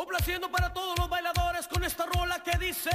Complaciendo para todos los bailadores con esta rola que dice...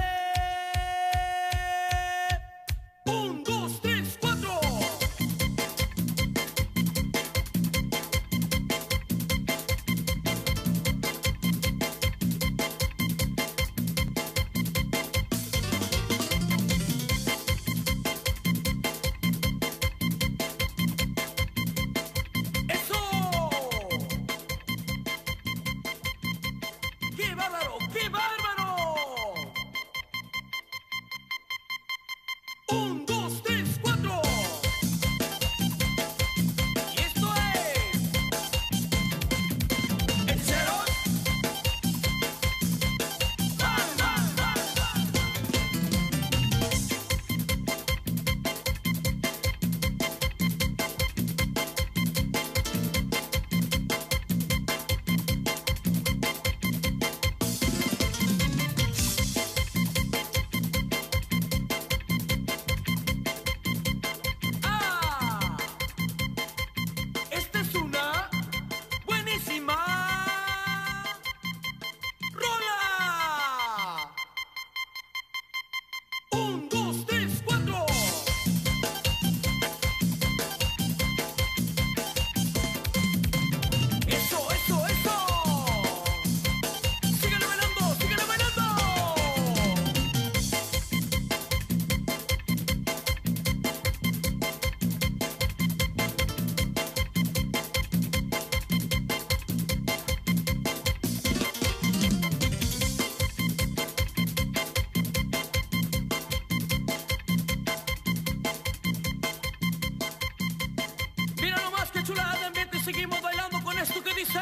seguimos bailando con esto que dice.